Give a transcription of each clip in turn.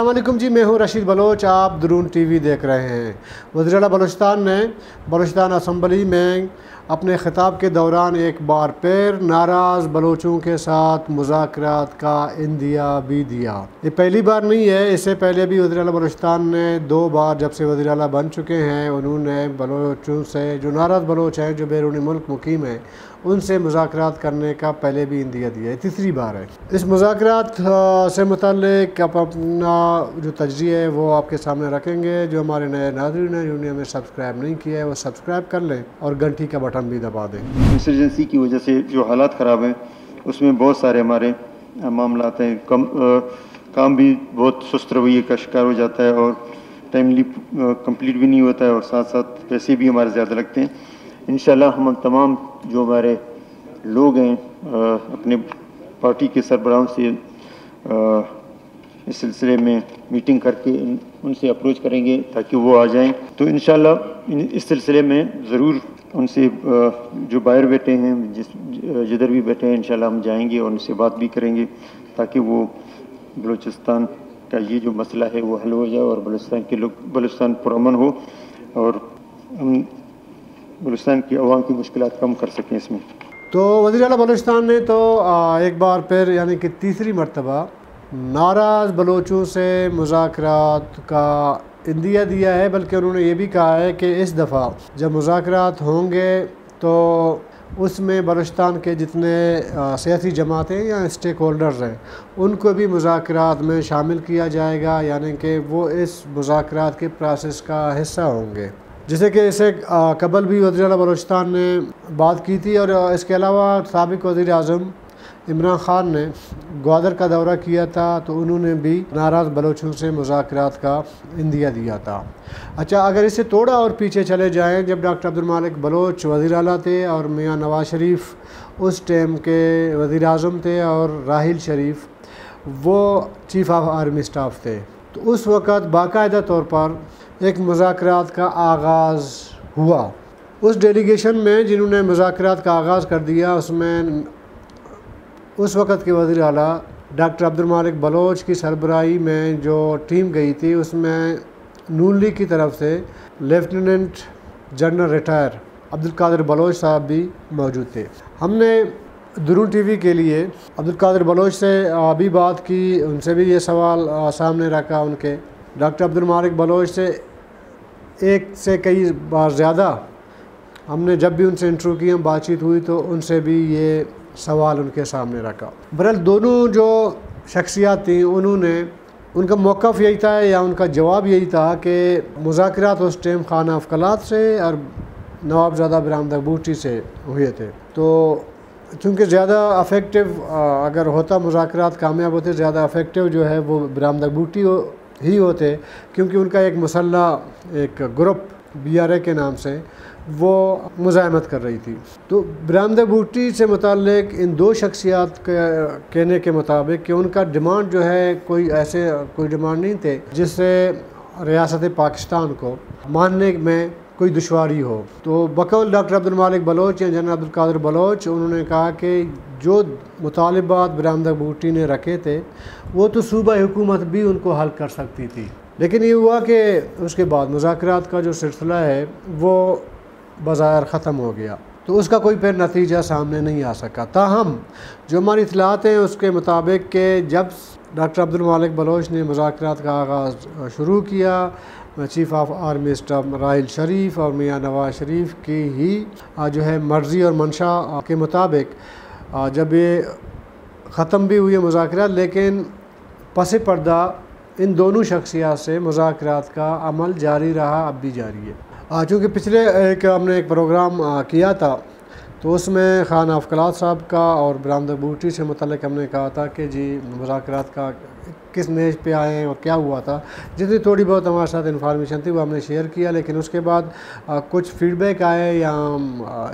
वालेकुम जी, मैं हूँ रशीद बलोच, आप दरून टीवी देख रहे हैं। वजराला बलोचिस्तान ने बलोचिस्तान असम्बली में अपने ख़िताब के दौरान एक बार फिर नाराज़ बलोचों के साथ मुजाकरात का इंदिया भी दिया। ये पहली बार नहीं है, इससे पहले भी वजी बलोचिस्तान ने दो बार जब से वजी बन चुके हैं, उन्होंने बलोचों से, जो नाराज़ बलोच हैं, जो बैरून मुल्क मुकीम हैं उनसे मुजाकरात करने का पहले भी इंदिया दिया है तीसरी बार है। इस मुजाकरात से मुतल आप अपना जो तजरी है वो आपके सामने रखेंगे। जो हमारे नए नाजरन हैं जिन्होंने हमें सब्सक्राइब नहीं किया है वो सब्सक्राइब कर लें और घंटी का बटन भी दबा दें। इंसर्जेंसी की वजह से जो हालात ख़राब हैं उसमें बहुत सारे हमारे मामला हैं। कम आ, काम भी बहुत सुस्त रवैये का शिकार हो जाता है और टाइमली कंप्लीट भी नहीं होता है और साथ साथ पैसे भी हमारे ज़्यादा लगते हैं। इन हम तमाम जो हमारे लोग हैं अपने पार्टी के सरबराहों से इस सिलसिले में मीटिंग करके उनसे अप्रोच करेंगे ताकि वो आ जाएँ। तो इन, इस सिलसिले में ज़रूर उनसे जो बाहर बैठे हैं, जिस, जिधर भी बैठे हैं इन हम जाएँगे और उनसे बात भी करेंगे ताकि वो बलूचिस्तान का ये जो मसला है वो हल हो जाए और बलूचिस्तान के लोग, बलूचिस्तान पुरमन हो और हम बलूचिस्तान की आवाम की मुश्किल कम कर सकें इसमें। तो वजी अला बलूचिस्तान ने तो एक बार फिर यानी कि तीसरी मरतबा नाराज़ बलोचों से मुजाकरात का इंदिया दिया है, बल्कि उन्होंने ये भी कहा है कि इस दफ़ा जब मुजाकरात होंगे तो उसमें बलूचिस्तान के जितने सियासी जमातें या स्टेक होल्डर्स हैं, उनको भी मुजाकरात में शामिल किया जाएगा, यानी कि वो इस मुजाकरात के प्रोसेस का हिस्सा होंगे। जैसे कि इसे कबल भी वजी बलोचिस्तान ने बात की थी और इसके अलावा सबक वज़ी अजम इमरान ख़ान ने ग्वादर का दौरा किया था तो उन्होंने भी नाराज़ बलोचों से मुजाकरात का इंदिया दिया था। अच्छा अगर इसे थोड़ा और पीछे चले जाएँ, जब डॉक्टर अब्दुलमालिक बलोच वज़ी अला थे और मियाँ नवाज़ शरीफ उस टाइम के वज़ी अजम थे और राहिल शरीफ, वो चीफ़ ऑफ़ आर्मी स्टाफ थे तो उस वक़्त बाकायदा तौर पर एक मुजाकरात का आगाज़ हुआ। उस डेलीगेशन में जिन्होंने मुजाकरात का आगाज़ कर दिया, उसमें उस वक़्त के वज़ी अला डॉक्टर अब्दुल मालिक बलोच की सरबराही में जो टीम गई थी, उसमें नून लीग की तरफ़ से lieutenant general retire Abdul Baloch sahab भी मौजूद थे। हमने दरून टीवी के लिए अब्दुल बलोच से अभी बात की, उनसे भी ये सवाल सामने रखा उनके। डॉक्टर अब्दुल मालिक बलोच से एक से कई बार ज़्यादा हमने जब भी उनसे इंटरव्यू किया बातचीत हुई तो उनसे भी ये सवाल उनके सामने रखा। बहरहाल दोनों जो शख्सियात थी, उन्होंने, उनका मौक़ यही था या उनका जवाब यही था कि मुजाकर उस टाइम खाना अफकलात से और नवाबजादा बरामदा बूटी से हुए थे। तो चूँकि ज़्यादा अफेक्टिव अगर होता मुजाकर कामयाब होते, ज़्यादा अफेक्टिव जो है वो बरामदा बूटी ही होते क्योंकि उनका एक मसल्ला, एक ग्रुप बी आर ए के नाम से, वो मुजामत कर रही थी। तो बरामद बूटी से मुतल इन दो शख्सियात कहने के मुताबिक कि उनका डिमांड जो है, कोई ऐसे, कोई डिमांड नहीं थे, जिससे रियासत पाकिस्तान को मानने में कोई दुशारी हो। तो बकौल डॉक्टर अब्दुल मालिक बलोच या जनरल अब्दुल कादर बलोच, उन्होंने कहा कि जो मुतालबात बरामदा बूटी ने रखे थे, वो तो सूबा हुकूमत भी उनको हल कर सकती थी। लेकिन ये हुआ कि उसके बाद मुजाकर का जो सिलसिला है, वो बाज़ार ख़त्म हो गया। तो उसका कोई फिर नतीजा सामने नहीं आ सका। ताहम, जो हमारी इतलात हैं, उसके मुताबिक के जब डॉक्टर अब्दुल मालिक बलोच ने मुजाकर का आगाज़ शुरू किया chief of army staff Raheel Sharif और मियाँ नवाज़ शरीफ की ही जो है मर्ज़ी और मंशा के मुताबिक जब ये ख़त्म भी हुए मुजाकर लेकिन पस पर्दा इन दोनों शख्सियात से मुजाकर का अमल जारी रहा, अब भी जारी है। चूँकि पिछले एक हमने एक प्रोग्राम किया था तो उसमें खान अफकलात साहब का और बरामद बूटी से मतलब हमने कहा था कि जी मुजाकर का किस मेज पे आए और क्या हुआ था। जितनी थोड़ी बहुत हमारे साथ इन्फॉर्मेशन थी वो हमने शेयर किया लेकिन उसके बाद आ, कुछ फीडबैक आए या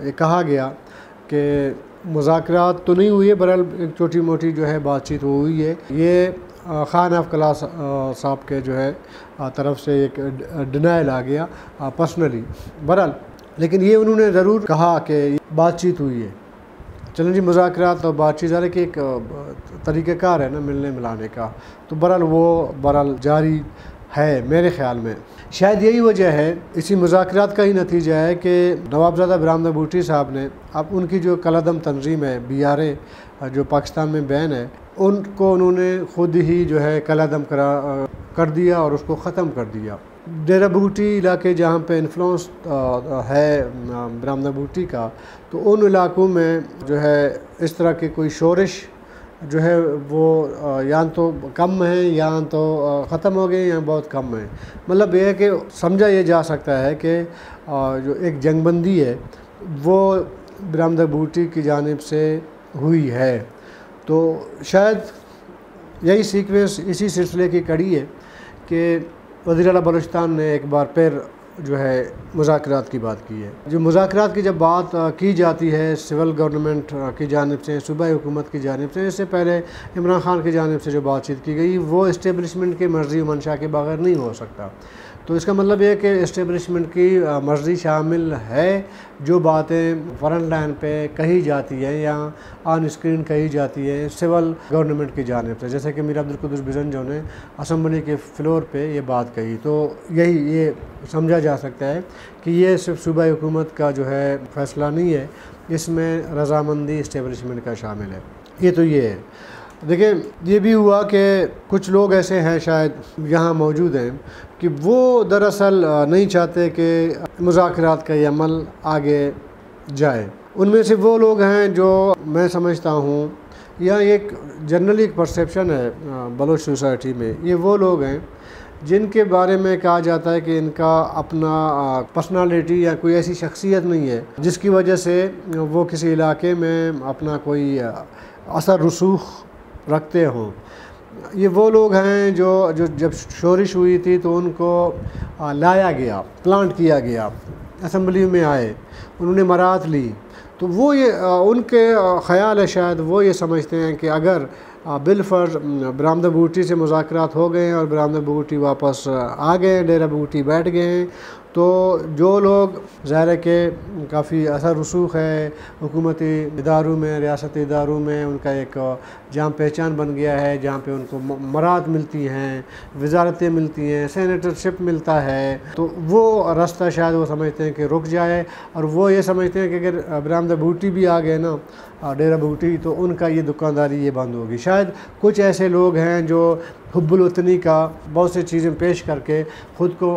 ये कहा गया कि मुजाकर तो नहीं हुई है बहरहाल एक छोटी मोटी जो है बातचीत हुई है। ये ख़ान ऑफ़ क्लास साहब के जो है तरफ़ से एक डिनाइल आ गया पर्सनली बहरहाल लेकिन ये उन्होंने ज़रूर कहा कि बातचीत हुई है। चलें जी मुजाकर और बातचीत ज़रा कि एक तरीक़ाकार है ना मिलने मिलाने का। तो बहरहाल वो, बहरहाल जारी है मेरे ख़्याल में। शायद यही वजह है, इसी मुजाकर का ही नतीजा है कि नवाबजादा बरामदा बूटी साहब ने, अब उनकी जो कलादम तंजीम है बी आर ए जो पाकिस्तान में बैन है, उनको उन्होंने ख़ुद ही जो है कलादम करा कर दिया और उसको ख़त्म कर दिया। डेरा बूटी इलाके जहाँ पे इन्फ्लुएंस है बरामदा बूटी का तो उन इलाकों में जो है इस तरह की कोई शोरिश जो है वो या तो कम है, या तो ख़त्म हो गए या बहुत कम है। मतलब ये है कि समझा ये जा सकता है कि जो एक जंगबंदी है, वो बरामदा बूटी की जानब से हुई है। तो शायद यही सीक्वेंस इसी सिलसिले की कड़ी है कि वज़ी अला बलोचिस्तान ने एक बार फिर जो है मुजाकर की बात की है। जो मुजाकर की जब बात की जाती है सिविल गवर्नमेंट की जानब से, सूबाई हुकूमत की जानब से, इससे पहले इमरान खान की जानब से जो बातचीत की गई, वो इस्टेबलिशमेंट के मर्ज़ी मंशा के बगैर नहीं हो सकता। तो इसका मतलब ये कि इस्टेब्लिशमेंट की मर्ज़ी शामिल है, जो बातें फ्रंट लाइन पे कही जाती हैं या ऑन स्क्रीन कही जाती है सिविल गवर्नमेंट की जानब से। जैसे कि मीर अब्दुल कुदस बिजन जो ने असम्बली के फ्लोर पे ये बात कही। तो यही ये समझा जा सकता है कि ये सिर्फ़ सूबाई हुकूमत का जो है फ़ैसला नहीं है, इसमें रजामंदी इस्टेब्लिशमेंट का शामिल है। ये तो ये है। देखिए, ये भी हुआ कि कुछ लोग ऐसे हैं शायद यहाँ मौजूद हैं कि वो दरअसल नहीं चाहते कि मुजाकर का ये अमल आगे जाए। उनमें से वो लोग हैं जो मैं समझता हूँ, या एक जनरली एक परसेप्शन है बलोच सोसाइटी में, ये वो लोग हैं जिनके बारे में कहा जाता है कि इनका अपना पर्सनालिटी या कोई ऐसी शख्सियत नहीं है, जिसकी वजह से वो किसी इलाके में अपना कोई असर रसूख रखते हों। ये वो लोग हैं जो जो जब शोरिश हुई थी तो उनको लाया गया, प्लांट किया गया असम्बली में आए, उन्होंने मरात ली। तो वो ये उनके ख्याल है शायद, वो ये समझते हैं कि अगर बिलफर्ज बरामदा बूटी से मुजाकर हो गए और बरामदा बूटी वापस, आ गए डेरा बूटी बैठ गए हैं तो जो लोग ज़ाहिर के काफ़ी असर रसूख है, हुकूमती इदारों में, रियासती इदारों में, उनका एक जहाँ पहचान बन गया है, जहाँ पे उनको मराद मिलती हैं, वजारतें मिलती हैं, सैनिटरशिप मिलता है तो वो रास्ता शायद वो समझते हैं कि रुक जाए और वो ये समझते हैं कि अगर बरामदा बूटी भी आ गए ना डेरा बूटी तो उनका ये दुकानदारी ये बंद होगी। शायद कुछ ऐसे लोग हैं जो हब्बुलवतनी का बहुत सी चीज़ें पेश करके, ख़ुद को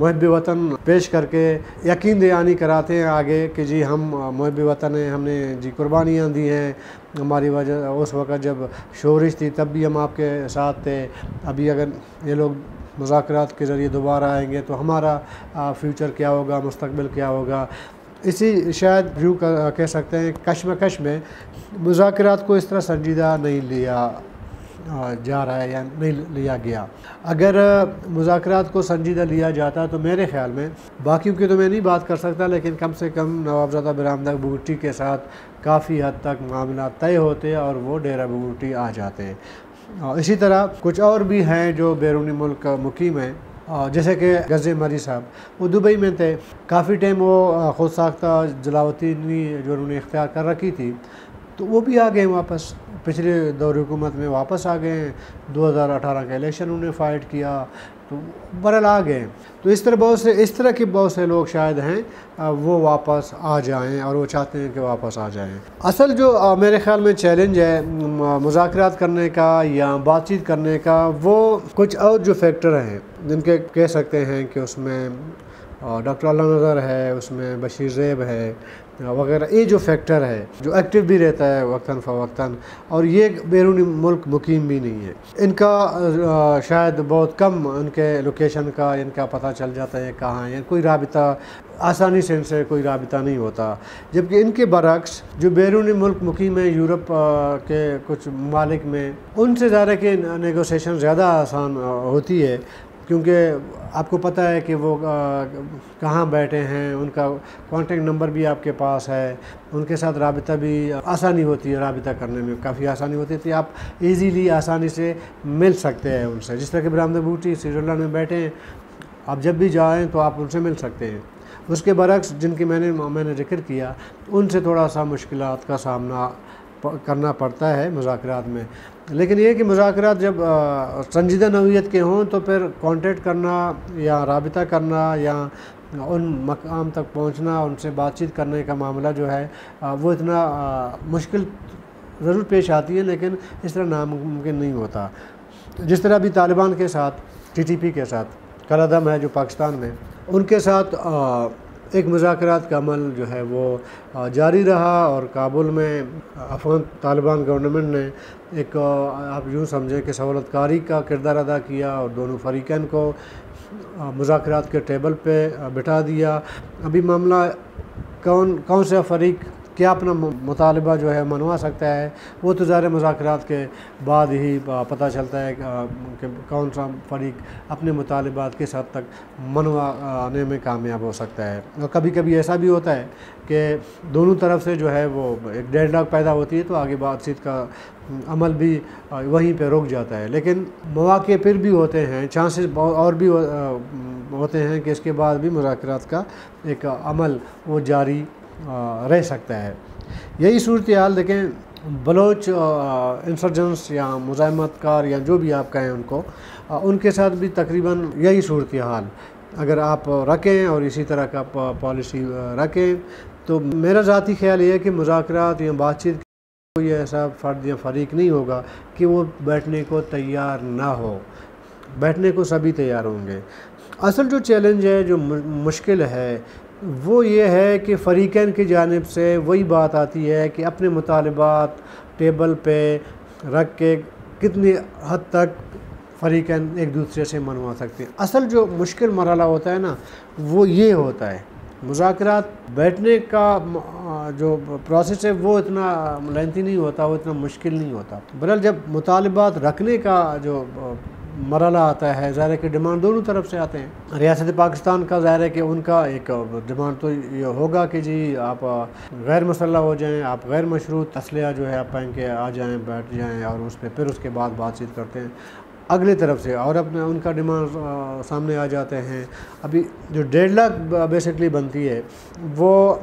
महब वतन पेश करके यकीन दयानी कराते हैं आगे कि जी हम महब वतन हैं, हमने जी कुर्बानियाँ दी हैं। हमारी वजह, उस वक़्त जब शोरिश थी, तब भी हम आपके साथ थे। अभी अगर ये लोग मुजाकर के ज़रिए दोबारा आएँगे तो हमारा फ्यूचर क्या होगा मुस्तबिल क्या होगा? इसी शायद व्यू कह सकते हैं, कशमकश में मुजाकर को इस तरह संजीदा नहीं लिया। जा रहा है या नहीं लिया गया। अगर मुजाकर को संजीदा लिया जाता तो मेरे ख्याल में, बाकियों की तो मैं नहीं बात कर सकता, लेकिन कम से कम नवाबजादा बरामदा बगूटी के साथ काफ़ी हद तक मामला तय होते और वो डेरा बगूटी आ जाते। इसी तरह कुछ और भी हैं जो बैरूनी मुल्क मुकीम हैं। जैसे कि गज़े मरी साहब, वो दुबई में थे। काफ़ी टाइम वो ख़ुद साख्ता जलावती जो उन्होंने इख्तियार कर रखी थी तो वो भी आ गए वापस। पिछले दौर हुकूमत में वापस आ गए हैं। 2018 का इलेक्शन उन्होंने फाइट किया तो बरल आ गए तो इस तरह बहुत से, इस तरह के बहुत से लोग शायद हैं वो वापस आ जाएँ और वो चाहते हैं कि वापस आ जाएँ। असल जो मेरे ख्याल में चैलेंज है मुजाकर करने का या बातचीत करने का, वो कुछ और जो फैक्टर हैं, जिनके कह सकते हैं कि उसमें डॉक्टर अल्लाह नज़र है, उसमें बशीर ज़ैब है, वगैरह, ये जो फैक्टर है, जो एक्टिव भी रहता है वक्ता फ़वक्ता और ये बैरूनी मुल्क मुकीम भी नहीं है। इनका शायद बहुत कम उनके लोकेशन का, इनका पता चल जाता है कहाँ है। कोई रबता, आसानी से इनसे कोई रबता नहीं होता। जबकि इनके बरक्स, जो बैरूनी मुल्क मुकीम है, यूरोप के कुछ ममालिक में, उनसे ज़्यादा की नेगोशिएशन ज़्यादा आसान होती है। क्योंकि आपको पता है कि वो कहाँ बैठे हैं, उनका कॉन्टेक्ट नंबर भी आपके पास है, उनके साथ रबता भी आसानी होती है रबता करने में, काफ़ी आसानी होती है तो आप इजीली आसानी से मिल सकते हैं उनसे। जिस तरह के बरामद बूटी स्विट्ज़रलैंड में बैठे हैं, आप जब भी जाएँ तो आप उनसे मिल सकते हैं। उसके बरक्स, जिनकी मैंने मैंने ज़िक्र किया, उनसे थोड़ा सा मुश्किल का सामना करना पड़ता है मुजाकर में। लेकिन ये कि मुजाकर जब संजीदा नौीयत के हों तो फिर कॉन्टेक्ट करना या रबता करना या उन मकाम तक पहुँचना, उनसे बातचीत करने का मामला जो है वो इतना मुश्किल ज़रूर पेश आती है, लेकिन इस तरह नामुमकिन नहीं होता। जिस तरह अभी तालिबान के साथ टीटीपी के साथ, कलादम है जो पाकिस्तान में, उनके साथ एक मुजात का अमल जो है वो जारी रहा और काबुल में अफगान तालिबान गवर्नमेंट ने एक आप यूँ समझें कि सहूलतकारी का किरदार अदा किया और दोनों फरीकन को मुजात के टेबल पर बिठा दिया। अभी मामला कौन कौन सा फरीक क्या अपना मुतालबा जो है मनवा सकता है, वो तो ज़ाहिर मज़ाक के बाद ही पता चलता है कि कौन सा फरीक अपने मुतालबात किस हद तक मनवाने में कामयाब हो सकता है। और कभी कभी ऐसा भी होता है कि दोनों तरफ़ से जो है वो एक डेड लॉक पैदा होती है तो आगे बातचीत का अमल भी वहीं पे रुक जाता है। लेकिन मौाक़े फिर भी होते हैं, चांसेस और भी होते हैं कि इसके बाद भी मुजाकर का एक अमल वो जारी रह सकता है। यही सूरत हाल देखें, बलोच इंसर्जेंस या मुजामतकार या जो भी आप कहें उनको उनके साथ भी तकरीबन यही सूरत हाल। अगर आप रखें और इसी तरह का पॉलिसी रखें तो मेरा ज़ाती ख्याल ये है कि मुजाकर या बातचीत कोई ऐसा फ़र्द या फरीक नहीं होगा कि वो बैठने को तैयार ना हो। बैठने को सभी तैयार होंगे। असल जो चैलेंज है, जो मुश्किल है वो ये है कि फ़रीक़ैन की जानब से वही बात आती है कि अपने मुतालबात टेबल पे रख के कितनी हद तक फ़रीक़ैन एक दूसरे से मनवा सकते हैं। असल जो मुश्किल मरला होता है ना, वो ये होता है मुजाकर बैठने का जो प्रोसेस है, वो इतना लेंथी नहीं होता, वो इतना मुश्किल नहीं होता। बहरहाल जब मुतालबात रखने का जो मरला आता है, ज़ाहिर की डिमांड दोनों तरफ़ से आते हैं। रियासत पाकिस्तान का ज़ाहिर है कि उनका एक डिमांड तो ये होगा कि जी आप गैर मसल्ला हो जाएँ, आप गैर मशरूत असलिया जो है, आप पहन के आ जाएँ, बैठ जाएँ और उस पर फिर उसके बाद बातचीत करते हैं। अगली तरफ़ से और अपने, उनका डिमांड सामने आ जाते हैं। अभी जो डेढ़ लाख बेसिकली बनती है, वो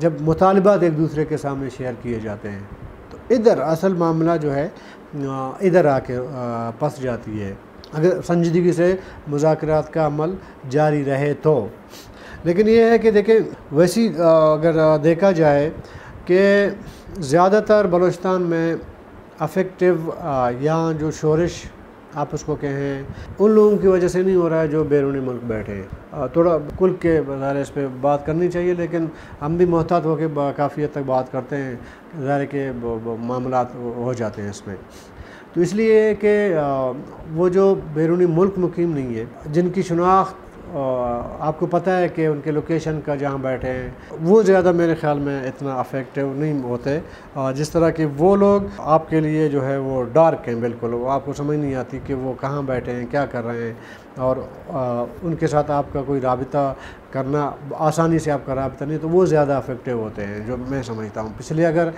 जब मुतालबात एक दूसरे के सामने शेयर किए जाते हैं तो इधर असल मामला जो है इधर आके फंस जाती है। अगर संजीदगी से मुजाकर का अमल जारी रहे तो। लेकिन यह है कि देखें वैसी अगर देखा जाए कि ज़्यादातर बलोचिस्तान में अफेक्टिव या जो शोरश आप उसको कहें। उन लोगों की वजह से नहीं हो रहा है जो बैरूनी मुल्क बैठे। हैं थोड़ा कुल के ज़ाहिर इस पर बात करनी चाहिए, लेकिन हम भी मोहतात होकर काफ़ी हद तक बात करते हैं। ज़ाहिर के मामला हो जाते हैं इसमें। तो इसलिए कि वो जो बैरूनी मुल्क मुकीम नहीं है, जिनकी शनाख्त आपको पता है कि उनके लोकेशन का जहाँ बैठे हैं वो ज़्यादा मेरे ख्याल में इतना अफेक्टिव नहीं होते। जिस तरह के वो लोग आपके लिए जो है वो डार्क हैं बिल्कुल वो आपको समझ नहीं आती कि वो कहाँ बैठे हैं क्या कर रहे हैं। और आ, उनके साथ आपका कोई रबता करना आसानी से आपका रबता नहीं तो वो ज़्यादा अफेक्टिव होते हैं जो मैं समझता हूँ। पिछले अगर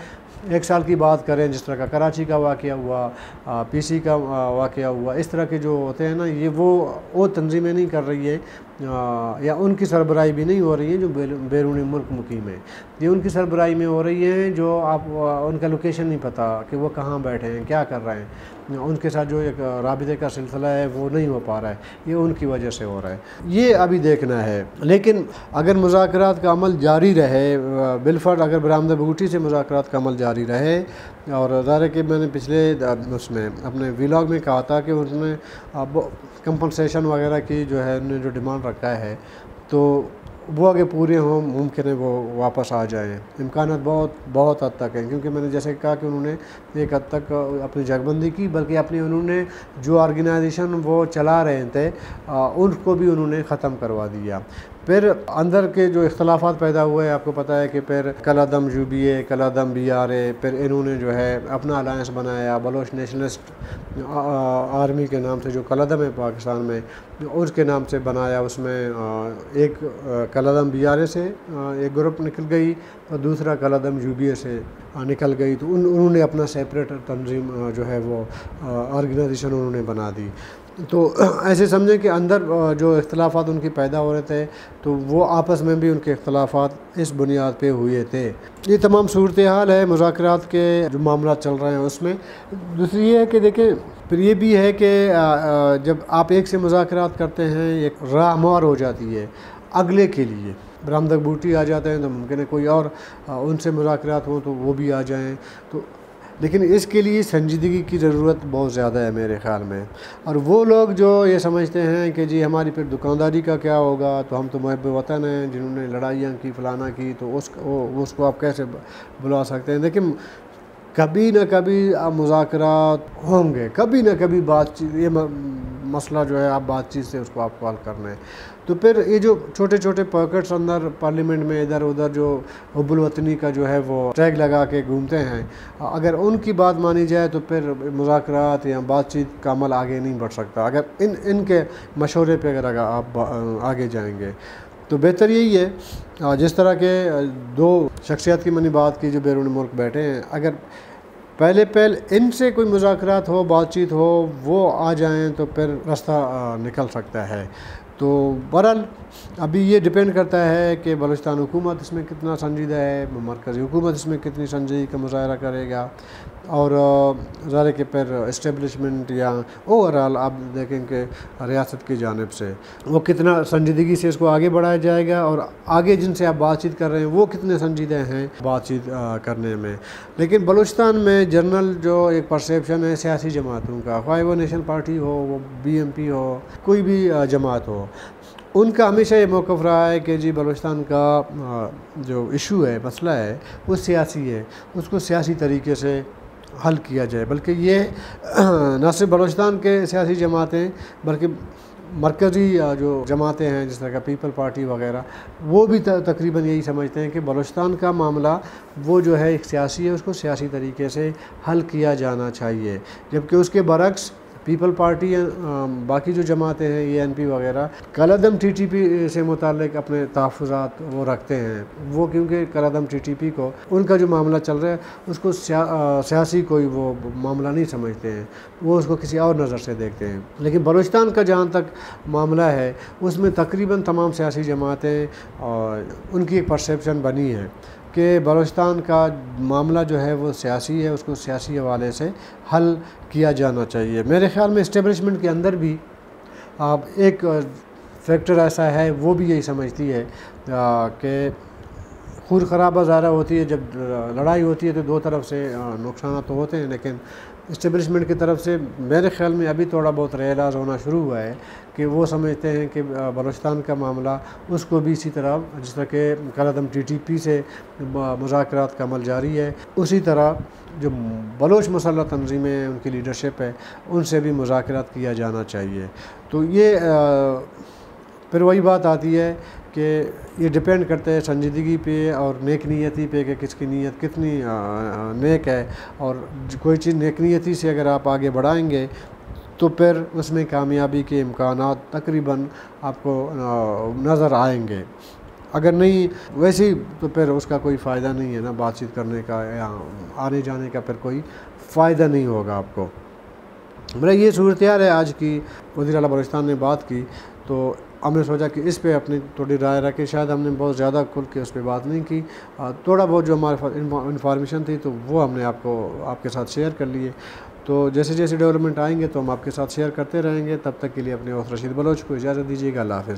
एक साल की बात करें, जिस तरह का कराची का वाक़ हुआ पीसी का वाक़ हुआ, इस तरह के जो होते हैं ना, ये वो वो तंजीमें नहीं कर रही है। या उनकी सरबराही भी नहीं हो रही है जो बैरूनी मुल्क मुकीम है। ये उनकी सरबराही में हो रही है जो आप, उनका लोकेशन नहीं पता कि वो कहाँ बैठे हैं, क्या कर रहे हैं। उनके साथ जो एक रबते का सिलसिला है, वो नहीं हो पा रहा है। ये उनकी वजह से हो रहा है। ये अभी देखना है। लेकिन अगर मुजाकर का अमल जारी रहे बिलफर्ड अगर बरामदा बगूटी से मुजाकर का अमल जारी रहे और ज़ाहिर कि मैंने पिछले उसमें, अपने व्लॉग में कहा था कि उसमें कंपनसेशन वगैरह की जो है उन्होंने जो डिमांड रखा है तो वो अगर पूरे हों, मुमकिन है वो वापस आ जाए। इम्कान बहुत बहुत हद तक हैं, क्योंकि मैंने जैसे कहा कि उन्होंने एक हद तक अपनी जगबंदी की, बल्कि अपनी उन्होंने जो ऑर्गेनाइजेशन वो चला रहे थे उनको भी उन्होंने ख़त्म करवा दिया। फिर अंदर के जो इख्तलाफात पैदा हुए आपको पता है कि फिर कलादम ए कलादम बी आर ए फिर इन्होंने जो है अपना अलायंस बनाया, बलोच नेशनलिस्ट आर्मी के नाम से जो कलादम है पाकिस्तान में, उसके नाम से बनाया, उसमें एक कलादम बी आर ए से एक ग्रुप निकल गई और दूसरा कलादम ए से निकल गई। तो उन, उन्होंने अपना सेपरेट तंजीम जो है वो ऑर्गेनाइजेशन उन्होंने बना दी। तो ऐसे समझें कि अंदर जो इख्तलाफात उनकी पैदा हो रहे थे तो वो आपस में भी उनके इख्तलाफात इस बुनियाद पे हुए थे। ये तमाम सूरत हाल है मुजाकर के जो मामला चल रहे हैं उसमें। दूसरी ये है कि देखें फिर ये भी है कि जब आप एक से मुजाकर करते हैं, एक राहमार हो जाती है अगले के लिए। बरामदक बूटी आ जाते हैं तो मुमकिन है कोई और उनसे मुजाकर हों तो वो भी आ जाएँ। तो लेकिन इसके लिए संजीदगी की ज़रूरत बहुत ज़्यादा है मेरे ख़्याल में। और वो लोग जो ये समझते हैं कि जी हमारी फिर दुकानदारी का क्या होगा तो हम तो महब वतन हैं, जिन्होंने लड़ाइयाँ की, फ़लाना की तो उस उसको आप कैसे बुला सकते हैं? लेकिन कभी ना कभी आप मुजाकर होंगे, कभी ना कभी बातचीत, ये मसला जो है आप बातचीत से उसको आप हल करना है तो फिर ये जो छोटे छोटे पॉकेट्स अंदर पार्लियामेंट में इधर उधर जो हब्बुलवतनी का जो है वो टैग लगा के घूमते हैं, अगर उनकी बात मानी जाए तो फिर मुजाकर या बातचीत का अमल आगे नहीं बढ़ सकता। अगर इन, इनके मशवरे पर अगर आप आगे जाएँगे तो बेहतर यही है। जिस तरह के दो शख्सियत की मैंने बात की जो बैरून मुल्क बैठे हैं, अगर पहले पहल इनसे कोई मुजाकर हो, बातचीत हो, वो आ जाएँ तो फिर रास्ता निकल सकता है। तो बहरहाल अभी ये डिपेंड करता है कि बलूचिस्तान हुकूमत इसमें कितना संजीदा है, मरकज़ी हुकूमत इसमें कितनी संजीदगी का मुजाहरा करेगा, और ज़ाहिर के फिर इस्टेबलिशमेंट या ओवरऑल आप देखें कि रियासत की जानब से वो कितना संजीदगी से इसको आगे बढ़ाया जाएगा, और आगे जिनसे आप बातचीत कर रहे हैं वो कितने संजीदे हैं बातचीत करने में। लेकिन बलूचिस्तान में जनरल जो एक परसेप्शन है, सियासी जमातों का खाए वो नेशनल पार्टी हो, वो बी एम पी हो, कोई भी जमात हो उनका हमेशा ये मौक़ रहा है कि जी बलूचिस्तान का जो इशू है, मसला है, वो सियासी है। उसको सियासी तरीके से हल किया जाए। बल्कि ये, न सिर्फ़ बलूचिस्तान के सियासी जमातें बल्कि मरकज़ी जो जमातें हैं, जिस तरह का पीपल पार्टी वगैरह, वो भी तकरीबन यही समझते हैं कि बलूचिस्तान का मामला, वो जो है एक सियासी है, उसको सियासी तरीके से हल किया जाना चाहिए। जबकि उसके बरक्स पीपल पार्टी बाकी जो जमातें हैं ए एन पी वगैरह, कलदम टी टी पी से मुतक अपने तहफ़ात वो रखते हैं। वो क्योंकि कलदम टी टी पी को, उनका जो मामला चल रहा है, उसको सियासी कोई वो मामला नहीं समझते हैं। वो उसको किसी और नज़र से देखते हैं। लेकिन बलूचिस्तान का जहाँ तक मामला है, उसमें तकरीबन तमाम सियासी जमातें और उनकी एक परसेप्शन बनी है। कि बलोचिस्तान का मामला जो है वो सियासी है, उसको सियासी हवाले से हल किया जाना चाहिए। मेरे ख्याल में इस्टेबलिशमेंट के अंदर भी आप एक फैक्टर ऐसा है, वो भी यही समझती है कि खून खराबा ज़्यादा होती है जब लड़ाई होती है तो दो तरफ़ से नुकसान तो होते हैं लेकिन इस्टेब्लिशमेंट की तरफ़ से मेरे ख्याल में अभी थोड़ा बहुत रेलाज होना शुरू हुआ है कि वो समझते हैं कि बलूचिस्तान का मामला उसको भी इसी तरह जिस तरह के कलदम टी टी पी से मुजाकर का अमल जारी है उसी तरह जो बलोच मसल तनजीमें उनकी लीडरशिप है उनसे भी मुजाकर किया जाना चाहिए। तो ये आ, फिर वही बात आती है कि ये डिपेंड करते हैं संजीदगी पे और नेक नीयती पे कि किसकी नीयत कितनी नेक है। और कोई चीज़ नेक नीयती से अगर आप आगे बढ़ाएँगे तो फिर उसमें कामयाबी के इम्कान तकरीबन आपको नज़र आएँगे। अगर नहीं, वैसे ही तो फिर उसका कोई फ़ायदा नहीं है ना बातचीत करने का या आने जाने का फिर कोई फ़ायदा नहीं होगा आपको। मेरा ये सूरत है आज की। वजी अला बलूचिस्तान ने बात की तो हमने सोचा कि इस पर अपनी थोड़ी राय रखें, शायद हमने बहुत ज़्यादा खुल के उस पर बात नहीं की। थोड़ा बहुत जो हमारे इंफॉर्मेशन थी तो वो हमने आपको, आपके साथ शेयर कर लिए। तो जैसे जैसे डेवलपमेंट आएँगे तो हम आपके साथ शेयर करते रहेंगे। तब तक के लिए अपने औस रशीद बलोच को इजाज़त दीजिएगा। अल्लाह हाफ़